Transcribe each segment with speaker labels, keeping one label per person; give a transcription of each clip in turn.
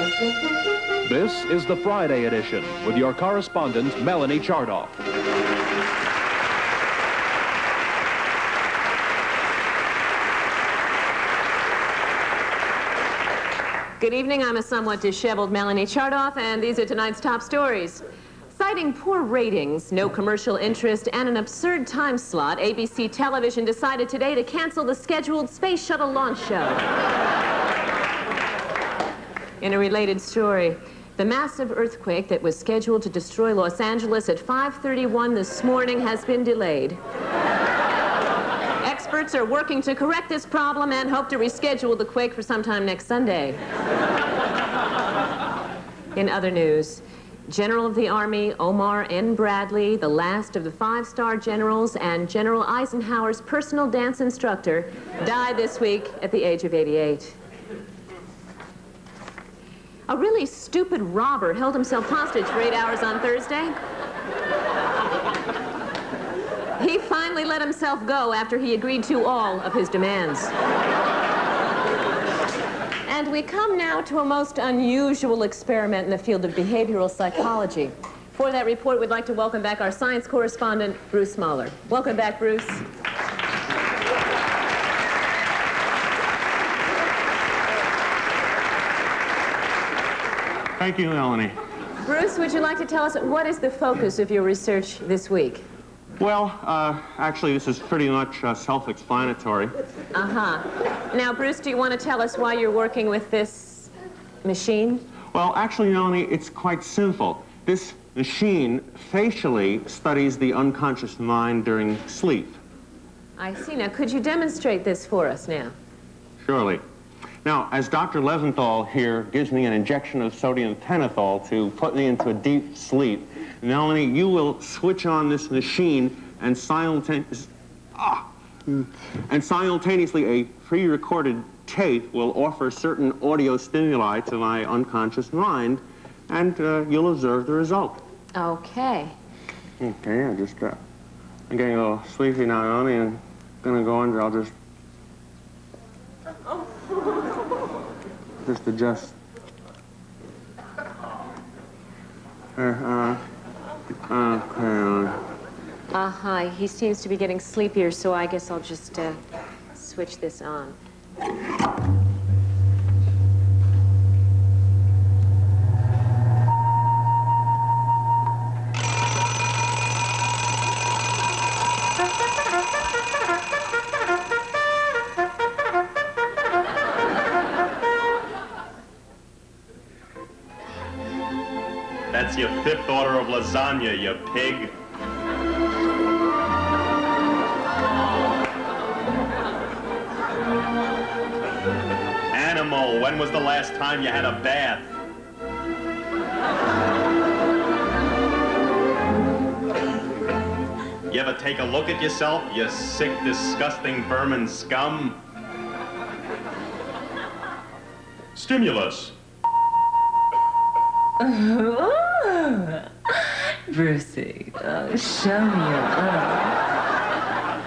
Speaker 1: This is the Friday edition with your correspondent, Melanie Chartoff.
Speaker 2: Good evening. I'm a somewhat disheveled Melanie Chartoff, and these are tonight's top stories. Citing poor ratings, no commercial interest, and an absurd time slot, ABC Television decided today to cancel the scheduled Space Shuttle launch show. In a related story, the massive earthquake that was scheduled to destroy Los Angeles at 5.31 this morning has been delayed. Experts are working to correct this problem and hope to reschedule the quake for sometime next Sunday. In other news, General of the Army Omar N. Bradley, the last of the five-star generals and General Eisenhower's personal dance instructor, died this week at the age of 88. A really stupid robber held himself hostage for eight hours on Thursday. He finally let himself go after he agreed to all of his demands. And we come now to a most unusual experiment in the field of behavioral psychology. For that report, we'd like to welcome back our science correspondent, Bruce Mahler. Welcome back, Bruce.
Speaker 3: Thank you, Melanie.
Speaker 2: Bruce, would you like to tell us what is the focus of your research this week?
Speaker 3: Well, uh, actually, this is pretty much uh, self-explanatory.
Speaker 2: Uh-huh. Now, Bruce, do you want to tell us why you're working with this machine?
Speaker 3: Well, actually, Melanie, it's quite simple. This machine facially studies the unconscious mind during sleep.
Speaker 2: I see. Now, could you demonstrate this for us now?
Speaker 3: Surely. Now, as Dr. Leventhal here gives me an injection of sodium pentothal to put me into a deep sleep, Melanie, you will switch on this machine and simultaneously, ah, and simultaneously a pre-recorded tape will offer certain audio stimuli to my unconscious mind, and uh, you'll observe the result.
Speaker 2: Okay.
Speaker 3: Okay, I just, uh, I'm getting a little sleepy now, Melanie, and gonna go under. I'll just just adjust. Uh, uh, okay.
Speaker 2: Uh-huh. He seems to be getting sleepier, so I guess I'll just uh, switch this on.
Speaker 4: That's your fifth order of lasagna, you pig. Animal, when was the last time you had a bath? You ever take a look at yourself, you sick, disgusting vermin scum? Stimulus.
Speaker 5: Oh, Brucey, oh, show me your arm.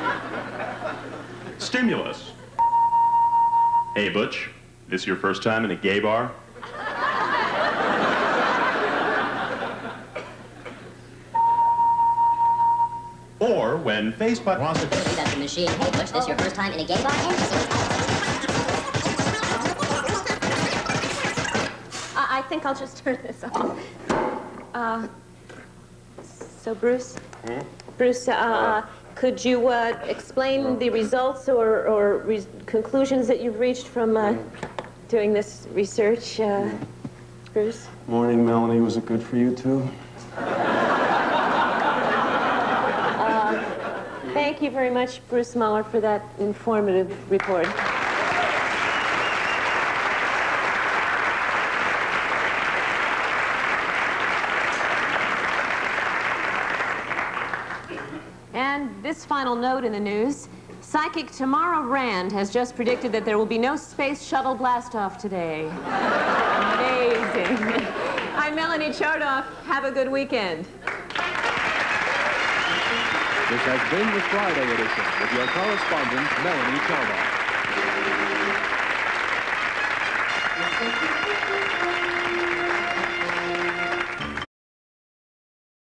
Speaker 4: Stimulus. Hey, Butch, this your first time in a gay bar? Or when Facebook wants to...
Speaker 6: That's the machine. Hey, Butch, this your first time in a gay bar?
Speaker 2: Think I'll just turn this off. Uh, so, Bruce? Bruce, uh, could you uh, explain the results or, or re conclusions that you've reached from uh, doing this research, uh, Bruce?
Speaker 7: Morning, Melanie. Was it good for you, too?
Speaker 2: Thank you very much, Bruce Mahler, for that informative report. And this final note in the news. Psychic Tamara Rand has just predicted that there will be no space shuttle blastoff today. Amazing. I'm Melanie Chartoff. Have a good weekend.
Speaker 1: This has been the Friday edition with your correspondent, Melanie Chartoff.